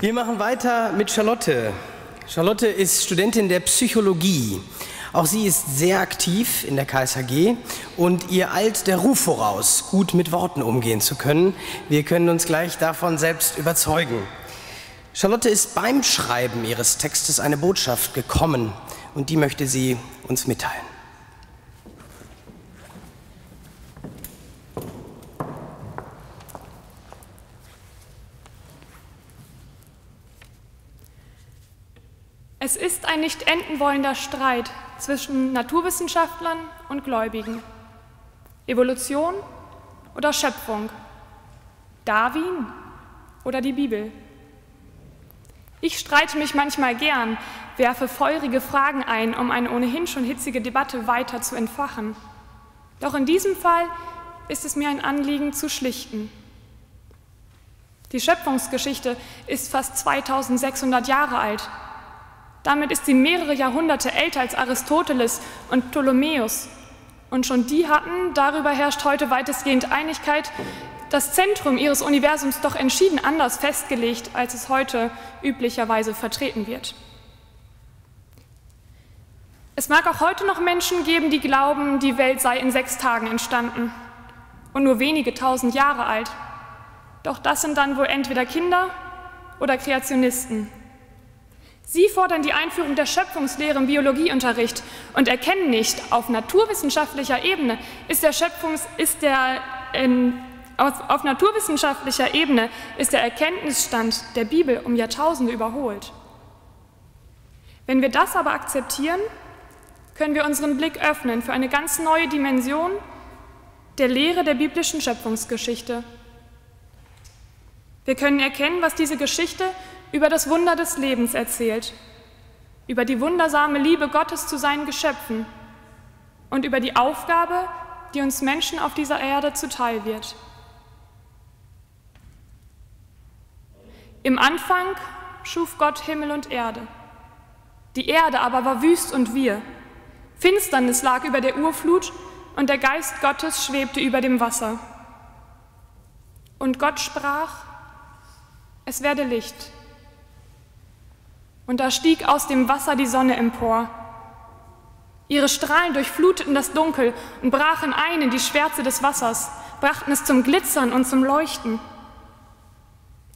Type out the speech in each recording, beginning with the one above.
Wir machen weiter mit Charlotte. Charlotte ist Studentin der Psychologie. Auch sie ist sehr aktiv in der KSHG und ihr eilt der Ruf voraus, gut mit Worten umgehen zu können. Wir können uns gleich davon selbst überzeugen. Charlotte ist beim Schreiben ihres Textes eine Botschaft gekommen und die möchte sie uns mitteilen. Es ist ein nicht enden wollender Streit zwischen Naturwissenschaftlern und Gläubigen. Evolution oder Schöpfung? Darwin oder die Bibel? Ich streite mich manchmal gern, werfe feurige Fragen ein, um eine ohnehin schon hitzige Debatte weiter zu entfachen. Doch in diesem Fall ist es mir ein Anliegen zu schlichten. Die Schöpfungsgeschichte ist fast 2600 Jahre alt damit ist sie mehrere Jahrhunderte älter als Aristoteles und Ptolemäus. Und schon die hatten, darüber herrscht heute weitestgehend Einigkeit, das Zentrum ihres Universums doch entschieden anders festgelegt, als es heute üblicherweise vertreten wird. Es mag auch heute noch Menschen geben, die glauben, die Welt sei in sechs Tagen entstanden und nur wenige tausend Jahre alt. Doch das sind dann wohl entweder Kinder oder Kreationisten. Sie fordern die Einführung der Schöpfungslehre im Biologieunterricht und erkennen nicht, auf naturwissenschaftlicher Ebene ist der Schöpfungs ist der in, auf, auf naturwissenschaftlicher Ebene ist der Erkenntnisstand der Bibel um Jahrtausende überholt. Wenn wir das aber akzeptieren, können wir unseren Blick öffnen für eine ganz neue Dimension der Lehre der biblischen Schöpfungsgeschichte. Wir können erkennen, was diese Geschichte über das Wunder des Lebens erzählt, über die wundersame Liebe Gottes zu seinen Geschöpfen und über die Aufgabe, die uns Menschen auf dieser Erde zuteil wird. Im Anfang schuf Gott Himmel und Erde. Die Erde aber war wüst und wir. Finsternis lag über der Urflut und der Geist Gottes schwebte über dem Wasser. Und Gott sprach, es werde Licht. Und da stieg aus dem Wasser die Sonne empor. Ihre Strahlen durchfluteten das Dunkel und brachen ein in die Schwärze des Wassers, brachten es zum Glitzern und zum Leuchten.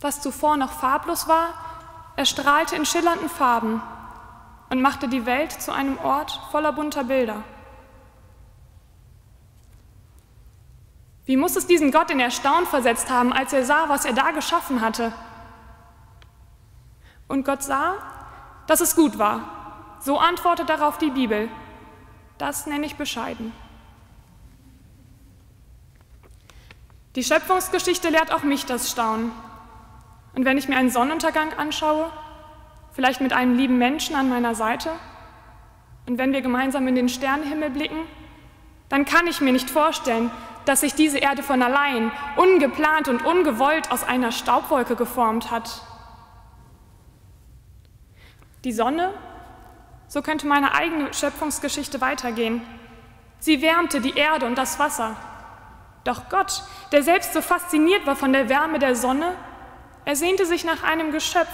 Was zuvor noch farblos war, erstrahlte in schillernden Farben und machte die Welt zu einem Ort voller bunter Bilder. Wie muss es diesen Gott in Erstaunen versetzt haben, als er sah, was er da geschaffen hatte? Und Gott sah, dass es gut war. So antwortet darauf die Bibel. Das nenne ich bescheiden. Die Schöpfungsgeschichte lehrt auch mich das Staunen. Und wenn ich mir einen Sonnenuntergang anschaue, vielleicht mit einem lieben Menschen an meiner Seite, und wenn wir gemeinsam in den Sternenhimmel blicken, dann kann ich mir nicht vorstellen, dass sich diese Erde von allein, ungeplant und ungewollt aus einer Staubwolke geformt hat. Die Sonne, so könnte meine eigene Schöpfungsgeschichte weitergehen. Sie wärmte die Erde und das Wasser. Doch Gott, der selbst so fasziniert war von der Wärme der Sonne, ersehnte sich nach einem Geschöpf,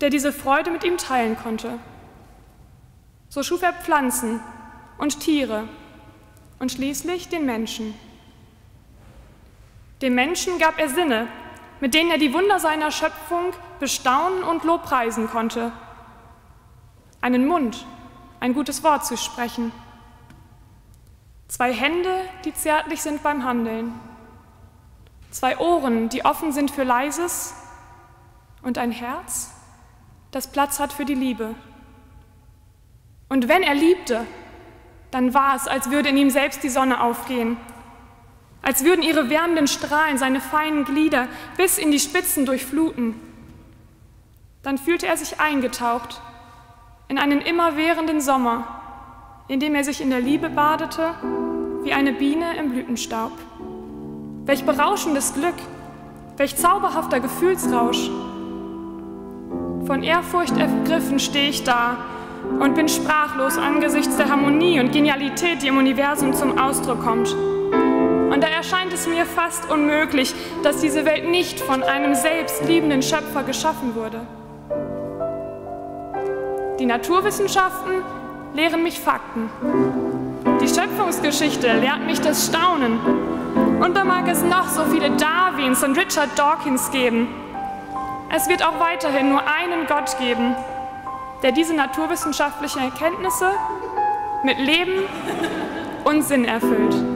der diese Freude mit ihm teilen konnte. So schuf er Pflanzen und Tiere und schließlich den Menschen. Dem Menschen gab er Sinne, mit denen er die Wunder seiner Schöpfung bestaunen und lobpreisen konnte einen Mund, ein gutes Wort zu sprechen, zwei Hände, die zärtlich sind beim Handeln, zwei Ohren, die offen sind für Leises und ein Herz, das Platz hat für die Liebe. Und wenn er liebte, dann war es, als würde in ihm selbst die Sonne aufgehen, als würden ihre wärmenden Strahlen seine feinen Glieder bis in die Spitzen durchfluten. Dann fühlte er sich eingetaucht in einen immerwährenden Sommer, in dem er sich in der Liebe badete, wie eine Biene im Blütenstaub. Welch berauschendes Glück, welch zauberhafter Gefühlsrausch. Von Ehrfurcht ergriffen stehe ich da und bin sprachlos angesichts der Harmonie und Genialität, die im Universum zum Ausdruck kommt. Und da erscheint es mir fast unmöglich, dass diese Welt nicht von einem selbstliebenden Schöpfer geschaffen wurde. Die Naturwissenschaften lehren mich Fakten. Die Schöpfungsgeschichte lehrt mich das Staunen. Und da mag es noch so viele Darwins und Richard Dawkins geben. Es wird auch weiterhin nur einen Gott geben, der diese naturwissenschaftlichen Erkenntnisse mit Leben und Sinn erfüllt.